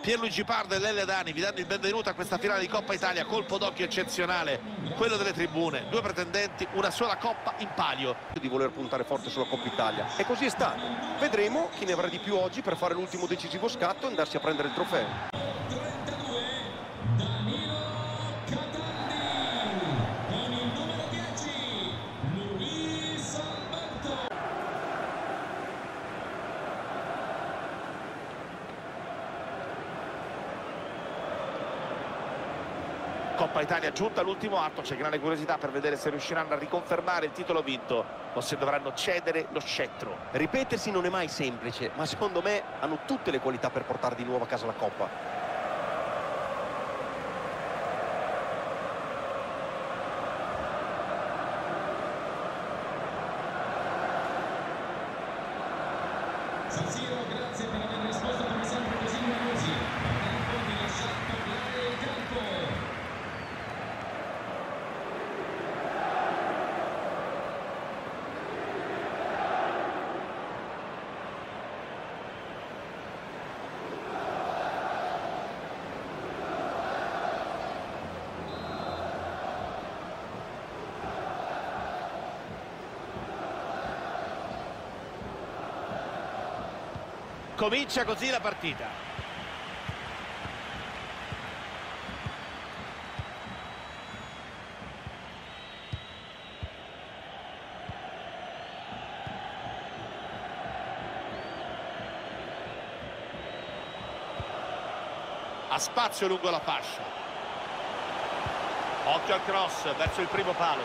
Pierluigi Pardo e Lele Dani vi danno il benvenuto a questa finale di Coppa Italia, colpo d'occhio eccezionale, quello delle tribune, due pretendenti, una sola Coppa in palio. Di voler puntare forte sulla Coppa Italia. E così è stato. Vedremo chi ne avrà di più oggi per fare l'ultimo decisivo scatto e andarsi a prendere il trofeo. Coppa Italia giunta all'ultimo atto, c'è grande curiosità per vedere se riusciranno a riconfermare il titolo vinto o se dovranno cedere lo scettro. Ripetersi non è mai semplice, ma secondo me hanno tutte le qualità per portare di nuovo a casa la Coppa. Comincia così la partita. Ha spazio lungo la fascia. Occhio al cross verso il primo palo.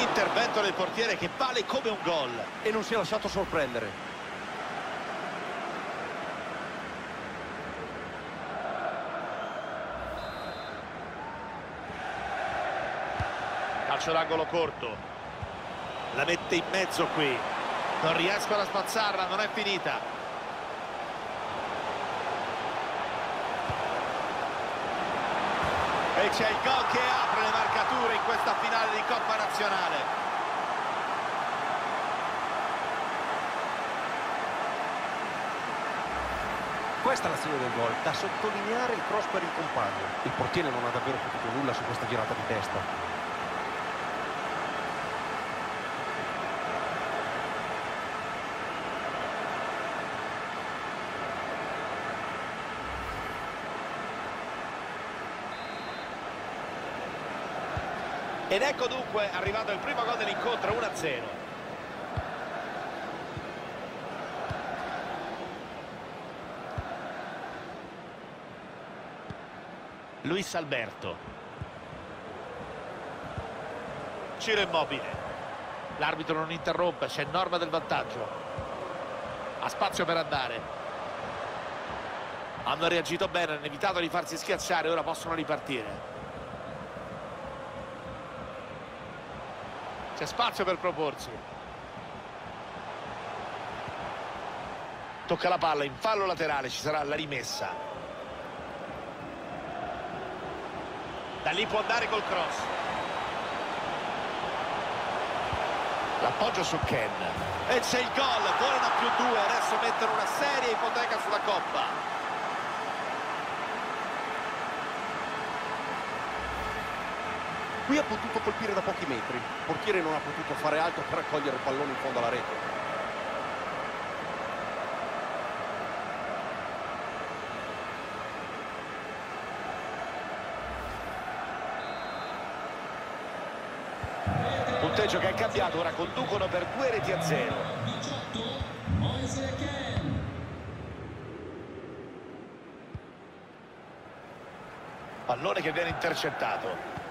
Intervento del portiere che vale come un gol. E non si è lasciato sorprendere. Calcio d'angolo corto la mette in mezzo qui non riescono a spazzarla non è finita e c'è il gol che apre le marcature in questa finale di Coppa Nazionale Questa è l'azione del gol, da sottolineare il cross per il compagno. Il portiere non ha davvero potuto nulla su questa girata di testa. Ed ecco dunque arrivato il primo gol dell'incontro 1-0. Luis Alberto. Ciro immobile. L'arbitro non interrompe, c'è norma del vantaggio. Ha spazio per andare. Hanno reagito bene, hanno evitato di farsi schiacciare, ora possono ripartire. C'è spazio per proporsi. Tocca la palla in fallo laterale, ci sarà la rimessa. Da lì può andare col cross. L'appoggio su Ken. E c'è il gol, volano a più due, adesso mettono una seria ipoteca sulla Coppa. Qui ha potuto colpire da pochi metri. Il portiere non ha potuto fare altro per raccogliere il pallone in fondo alla rete. Punteggio che è cambiato, ora conducono per due reti a zero. Pallone che viene intercettato.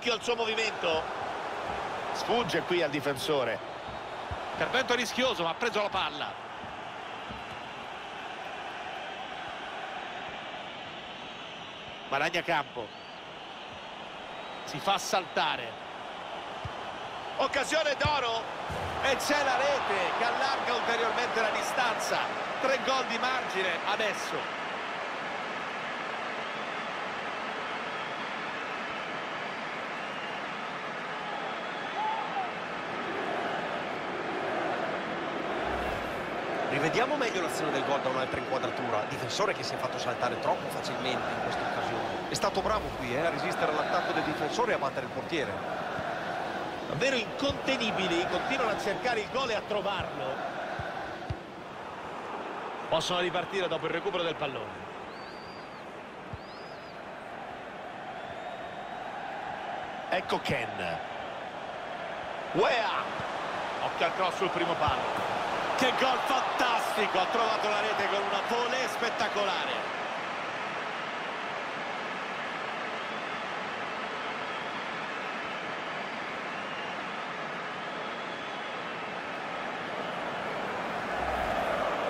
Occhio al suo movimento. Sfugge qui al difensore. Intervento rischioso, ma ha preso la palla. Guadagna campo. Si fa saltare. Occasione d'oro. E c'è la rete che allarga ulteriormente la distanza. Tre gol di margine adesso. Rivediamo meglio l'azione del gol da un'altra inquadratura. Difensore che si è fatto saltare troppo facilmente in questa occasione. È stato bravo qui eh, a resistere all'attacco del difensore e a battere il portiere. Davvero incontenibili, continuano a cercare il gol e a trovarlo. Possono ripartire dopo il recupero del pallone. Ecco Ken. Wea! Occhio al cross sul primo palo. Che gol fantastico! Ha trovato la rete con una volée spettacolare.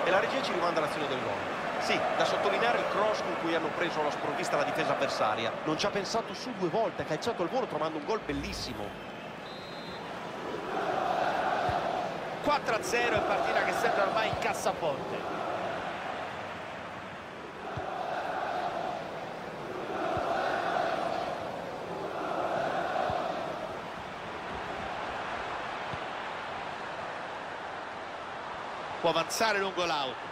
E la regia ci rimanda all'azione del gol. Sì, da sottolineare il cross con cui hanno preso la sprovvista la difesa avversaria. Non ci ha pensato su due volte, ha calciato il volo trovando un gol bellissimo. 4-0 in partita che sembra ormai in cassaforte. può avanzare lungo l'auto.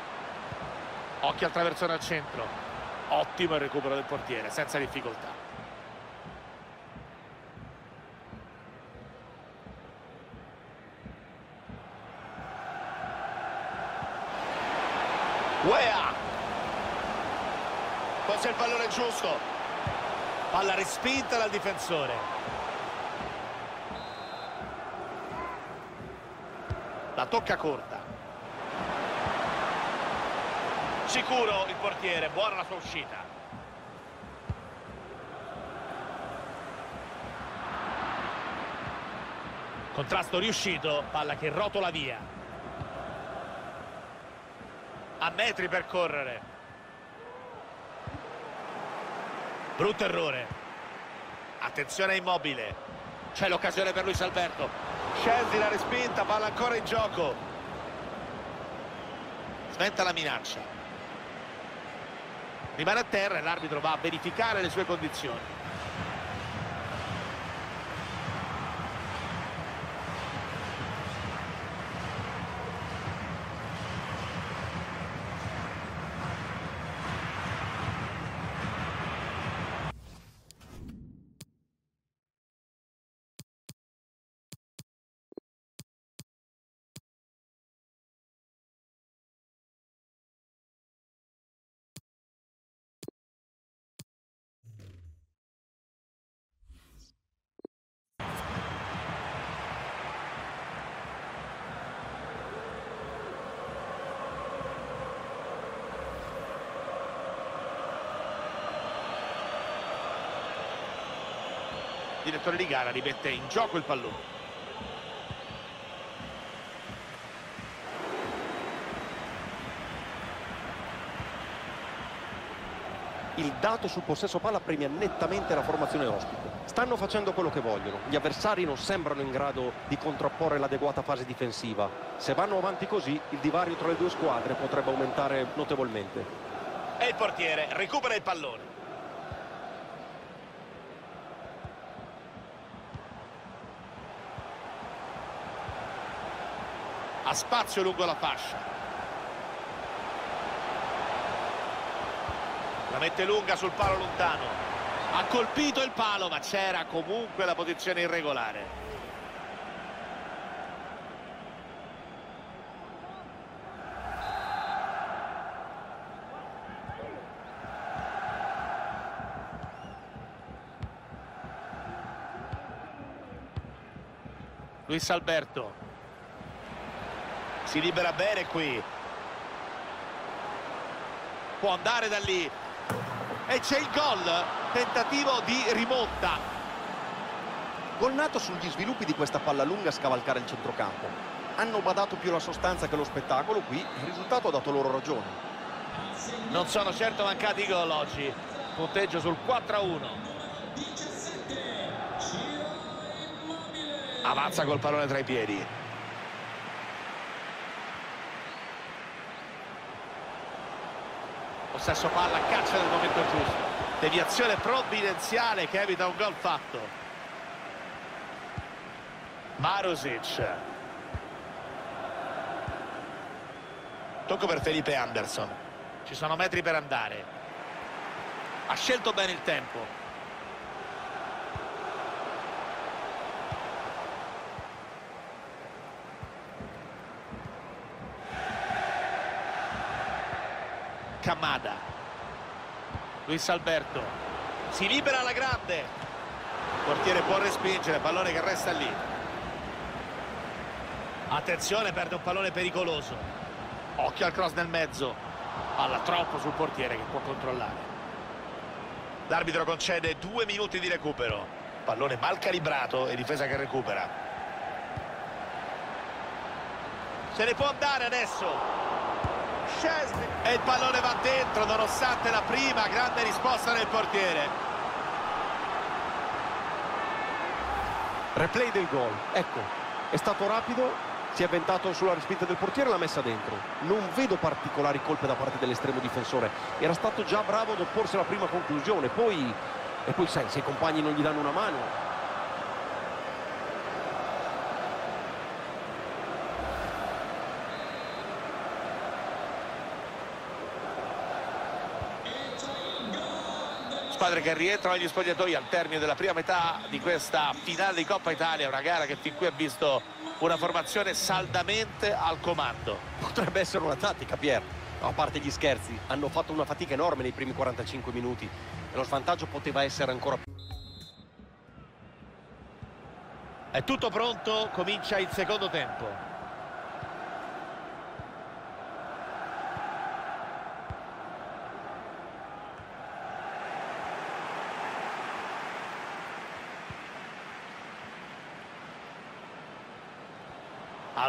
Occhio al al centro. Ottimo il recupero del portiere senza difficoltà Wea. Forse il pallone giusto. Palla respinta dal difensore. La tocca corta. Sicuro il portiere buona la sua uscita. Contrasto riuscito palla che rotola via metri per correre. Brutto errore. Attenzione a immobile. C'è l'occasione per Luis Alberto. Chelsea la respinta palla ancora in gioco. Sventa la minaccia. Rimane a terra e l'arbitro va a verificare le sue condizioni direttore di gara rimette in gioco il pallone Il dato sul possesso palla premia nettamente la formazione ospite. Stanno facendo quello che vogliono. Gli avversari non sembrano in grado di contrapporre l'adeguata fase difensiva. Se vanno avanti così, il divario tra le due squadre potrebbe aumentare notevolmente. e il portiere recupera il pallone ha spazio lungo la fascia. La mette lunga sul palo lontano. Ha colpito il palo ma c'era comunque la posizione irregolare. Luis Alberto si libera bene qui. Può andare da lì. E c'è il gol. Tentativo di rimonta. Gol nato sugli sviluppi di questa palla lunga a scavalcare il centrocampo. Hanno badato più alla sostanza che allo spettacolo. Qui, il risultato ha dato loro ragione. non sono certo mancati i gol oggi. Punteggio sul 4-1 avanza col pallone tra i piedi possesso palla caccia nel momento giusto deviazione provvidenziale che evita un gol fatto Marusic Tocco per Felipe Anderson. Ci sono metri per andare. Ha scelto bene il tempo. Camada. Luis Alberto. Si libera alla grande. Il portiere può respingere, pallone che resta lì. Attenzione, perde un pallone pericoloso. Occhio al cross nel mezzo. Palla troppo sul portiere che può controllare. L'arbitro concede due minuti di recupero. Pallone mal calibrato e difesa che recupera. Se ne può andare adesso. E il pallone va dentro nonostante la prima grande risposta del portiere. Replay del gol. Ecco, è stato rapido, si è avventato sulla respinta del portiere e l'ha messa dentro. Non vedo particolari colpe da parte dell'estremo difensore. Era stato già bravo ad opporsi alla prima conclusione. Poi, e poi sai, se i compagni non gli danno una mano... Squadre che rientrano agli spogliatoi al termine della prima metà di questa finale di Coppa Italia, una gara che fin qui ha visto una formazione saldamente al comando. Potrebbe essere una tattica, Pier. No, a parte gli scherzi, hanno fatto una fatica enorme nei primi 45 minuti e lo svantaggio poteva essere ancora più. È tutto pronto, comincia il secondo tempo.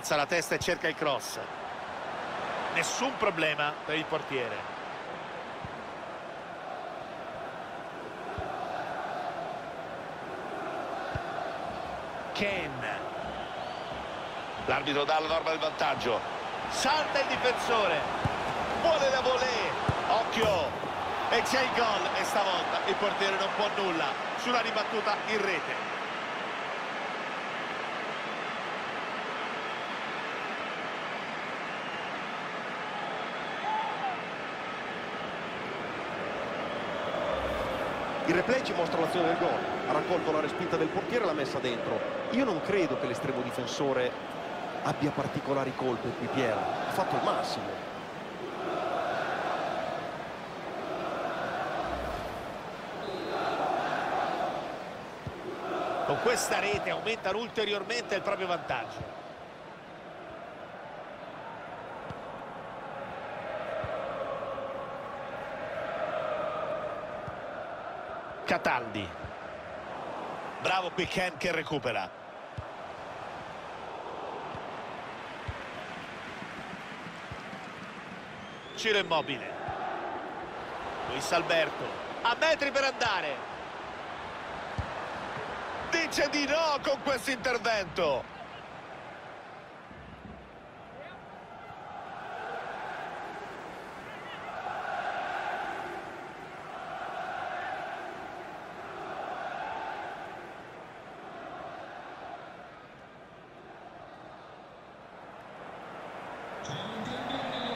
Alza la testa e cerca il cross. Nessun problema per il portiere. Ken. L'arbitro dà la norma del vantaggio. Salta il difensore. Vuole la volée. Occhio. E c'è il gol. E stavolta il portiere non può nulla sulla ribattuta in rete. Il replay ci mostra l'azione del gol. Ha raccolto la respinta del portiere e l'ha messa dentro. Io non credo che l'estremo difensore abbia particolari colpe qui, Piero. Ha fatto il massimo. Con questa rete aumentano ulteriormente il proprio vantaggio. Cataldi. Bravo qui Ken che recupera. Ciro Immobile. Luis Alberto. A metri per andare. Dice di no con questo intervento.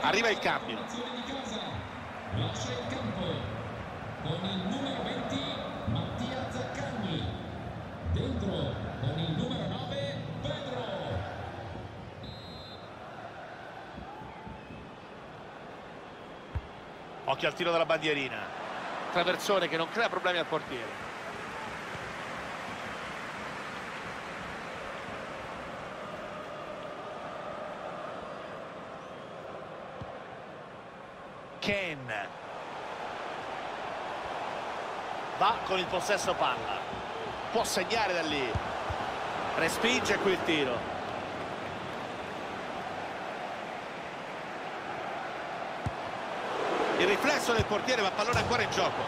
Arriva il cambio. Lascia il campo con il numero 20 Mattia Zaccagni. Dentro con il numero 9 Pedro. Occhio al tiro della bandierina. Traversone che non crea problemi al portiere. Ken. Va con il possesso palla. Può segnare da lì. Respinge qui il tiro. Il riflesso del portiere ma pallone ancora in gioco.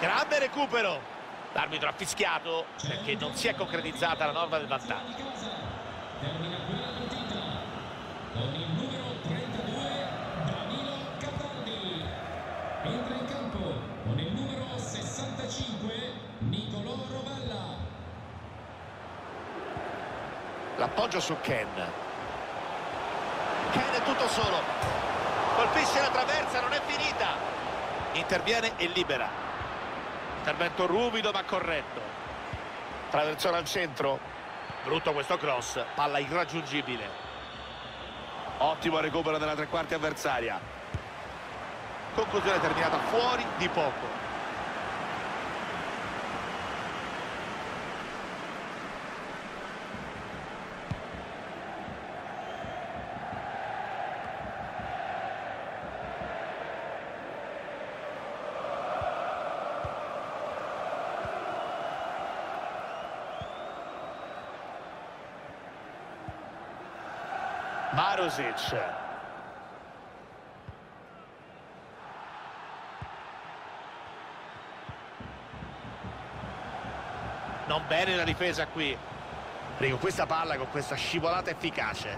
Grande recupero. L'arbitro ha fischiato perché non si è concretizzata la norma del vantaggio. Termina qui la partita con il numero 32 Danilo Cataldi. Entra in campo con il numero 65 Nicolò Rovella. L'appoggio su Ken. Ken è tutto solo. Colpisce la traversa, non è finita. Interviene e libera. Intervento ruvido ma corretto. Traversone al centro. Brutto questo cross, palla irraggiungibile. Ottimo recupero della tre quarti avversaria. Conclusione terminata fuori di poco. Marusic. Non bene la difesa qui. questa palla con questa scivolata efficace.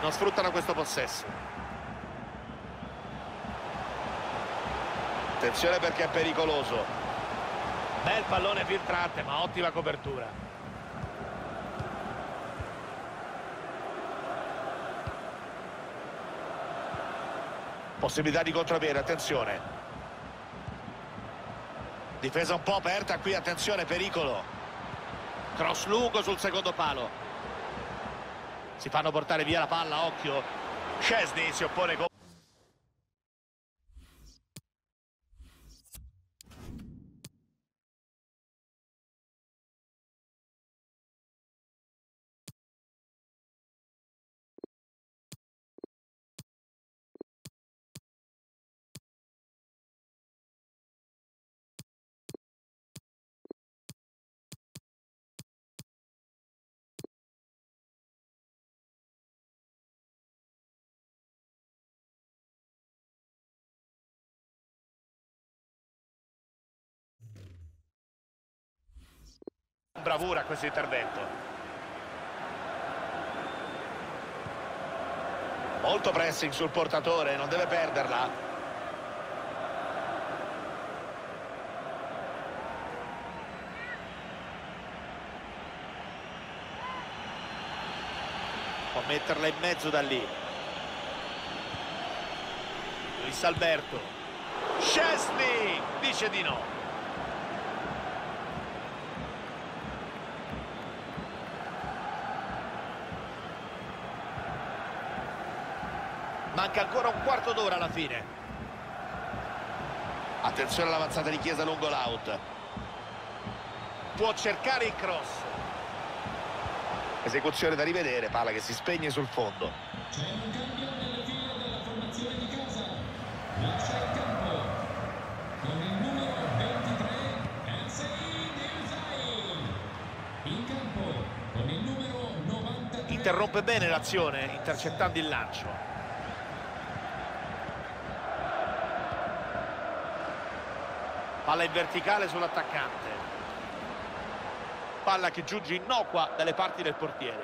Non sfruttano questo possesso. Attenzione perché è pericoloso. Bel pallone filtrante, ma ottima copertura. Possibilità di contropiede, attenzione. Difesa un po' aperta qui, attenzione, pericolo. Cross lungo sul secondo palo. Si fanno portare via la palla, occhio. Chesney si oppone con... bravura questo intervento. Molto pressing sul portatore, non deve perderla. Può metterla in mezzo da lì. Luis Alberto. Scesni dice di no. Manca ancora un quarto d'ora alla fine. Attenzione all'avanzata di Chiesa lungo l'out. Può cercare il cross. Esecuzione da rivedere, palla che si spegne sul fondo. C'è un cambio nel filo della formazione di casa. Lascia il campo. Con il numero 23, Ansei Deusai. In campo con il numero 93. Interrompe bene l'azione, intercettando il lancio. Palla in verticale sull'attaccante. Palla che giunge innocua dalle parti del portiere.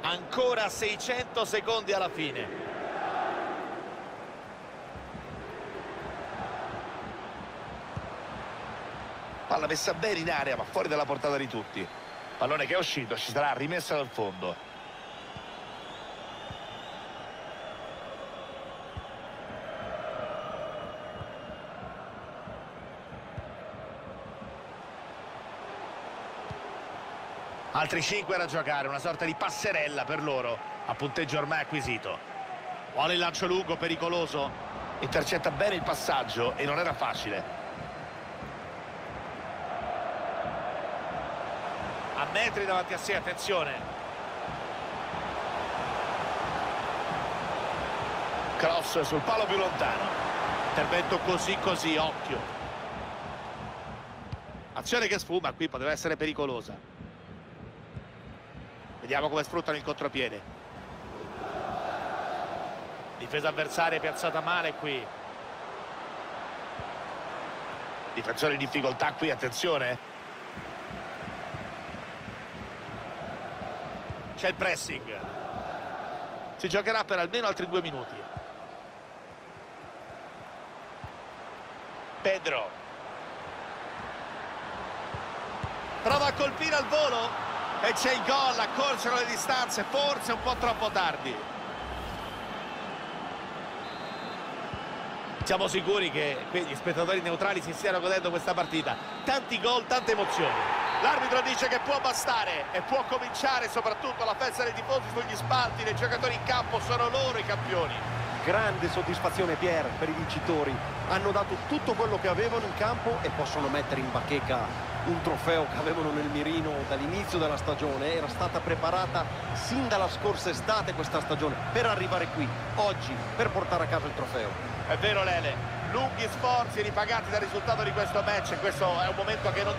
Ancora 600 secondi alla fine. Palla messa bene in area ma fuori dalla portata di tutti. Pallone che è uscito, ci sarà rimessa dal fondo. Altri 5 da giocare, una sorta di passerella per loro, a punteggio ormai acquisito. Vuole il lancio lungo, pericoloso. Intercetta bene il passaggio e non era facile. A metri davanti a sé, attenzione. Cross sul palo più lontano. Intervento così così, occhio. Azione che sfuma, qui poteva essere pericolosa. Vediamo come sfruttano il contropiede. Difesa avversaria piazzata male qui. Difensore in difficoltà qui, attenzione. C'è il pressing. Si giocherà per almeno altri due minuti. Pedro. Prova a colpire al volo e c'è il gol, accorciano le distanze, forse un po' troppo tardi. Siamo sicuri che gli spettatori neutrali si stiano godendo questa partita. Tanti gol, tante emozioni. L'arbitro dice che può bastare e può cominciare soprattutto la festa dei tifosi sugli spalti, dei giocatori in campo, sono loro i campioni. Grande soddisfazione Pier per i vincitori. Hanno dato tutto quello che avevano in campo e possono mettere in bacheca un trofeo che avevano nel mirino dall'inizio della stagione. Era stata preparata sin dalla scorsa estate questa stagione per arrivare qui, oggi, per portare a casa il trofeo. È vero Lele, lunghi sforzi ripagati dal risultato di questo match, questo è un momento che non